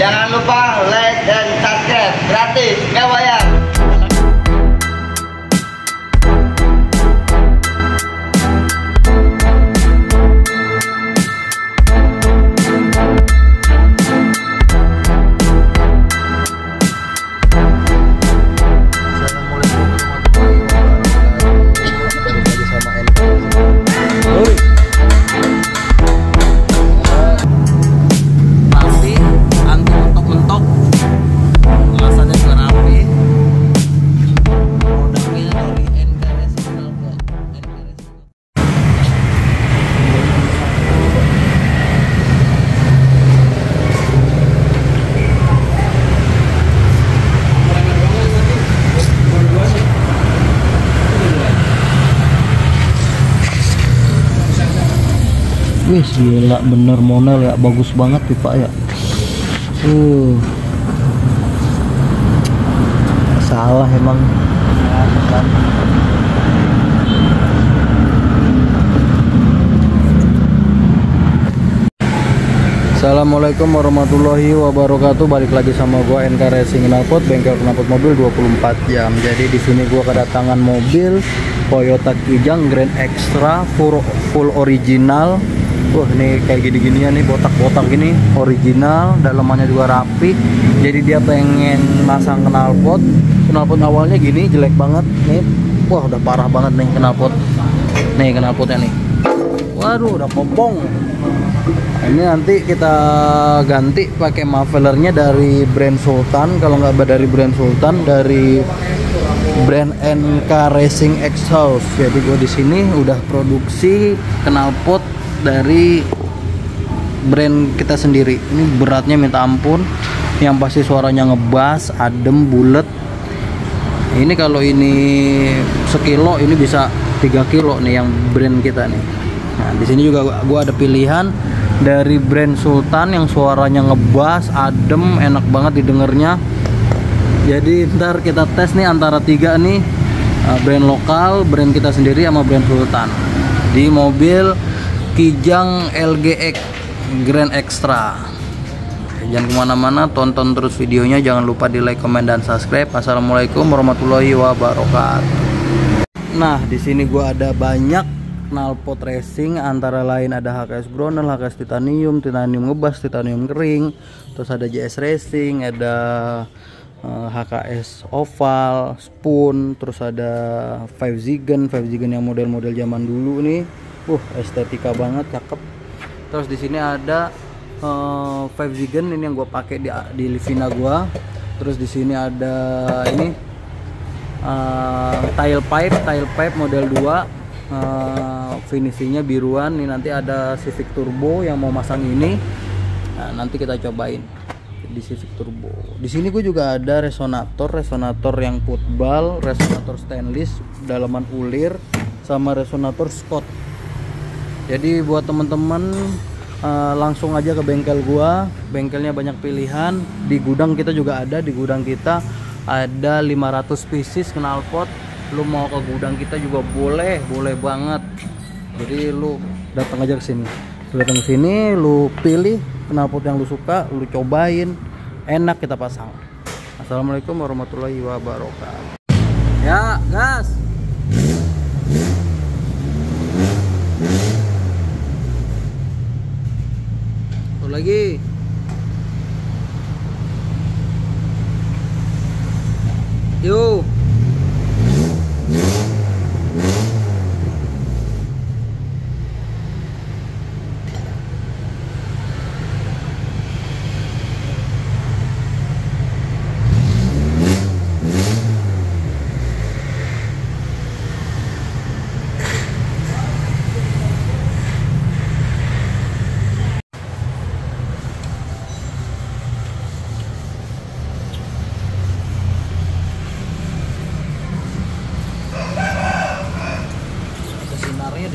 Jangan lupa like dan subscribe. Gratis, nggak Wih gila bener monel ya. Bagus banget pipa ya. Uh. Salah emang. Assalamualaikum warahmatullahi wabarakatuh. Balik lagi sama gua NK Racing Knalpot bengkel knalpot mobil 24 jam. Jadi di sini gua kedatangan mobil Toyota Kijang Grand Extra full, full original Wah ini kayak gini-ginian nih botak-botak gini original dalamannya juga rapi. Jadi dia pengen masang knalpot. Knalpot awalnya gini jelek banget nih. Wah udah parah banget nih knalpot. Nih knalpotnya nih. Waduh udah popong ini nanti kita ganti pakai mufflernya dari brand Sultan. Kalau nggak dari brand Sultan dari brand NK Racing Exhaust jadi gue di sini udah produksi knalpot dari brand kita sendiri. Ini beratnya minta ampun. Yang pasti suaranya ngebas adem bulet ini kalau ini sekilo ini bisa 3 kilo nih yang brand kita nih. Nah di sini juga gua- gua ada pilihan dari brand Sultan yang suaranya ngebas adem enak banget didengarnya. Jadi ntar kita tes nih antara tiga nih uh, brand lokal brand kita sendiri sama brand Sultan. Di mobil Kijang LGX Grand Extra. Jangan ke mana-mana tonton terus videonya. Jangan lupa di like comment dan subscribe. Assalamualaikum warahmatullahi wabarakatuh. Nah di sini gua ada banyak knalpot racing. Antara lain ada HKS Bronel, HKS Titanium, Titanium ngebas, Titanium kering. Terus ada JS Racing, ada eh, HKS oval, spoon, terus ada Five Zigen, Five Zigen yang model-model zaman dulu nih. Uh, estetika banget, cakep. Terus di sini ada eh, Five Zigen ini yang gue pakai di di Livina gua. Terus di sini ada ini eh, tile pipe, tile pipe model 2 eh, finishingnya biruan. Ini nanti ada Civic Turbo yang mau masang ini. Nah, nanti kita cobain di Civic Turbo. Di sini gue juga ada resonator, resonator yang football, resonator stainless, dalaman ulir, sama resonator Scott. Jadi buat teman-teman eh, langsung aja ke bengkel gua. Bengkelnya banyak pilihan. Di gudang kita juga ada. Di gudang kita ada 500 pieces knalpot. Lu mau ke gudang kita juga boleh, boleh banget. Jadi lu datang aja ke sini. Datang ke sini, lu pilih knalpot yang lu suka, lu cobain. Enak kita pasang. Assalamualaikum warahmatullahi wabarakatuh. Ya, gas. Lagi. Yuk.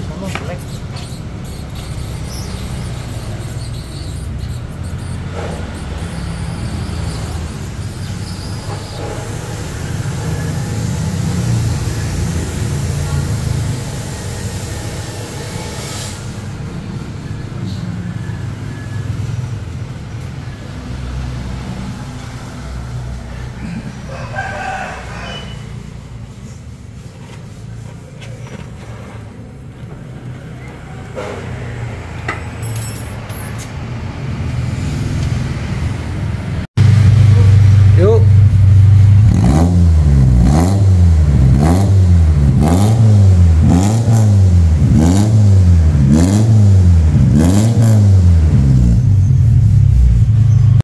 行了，好嘞。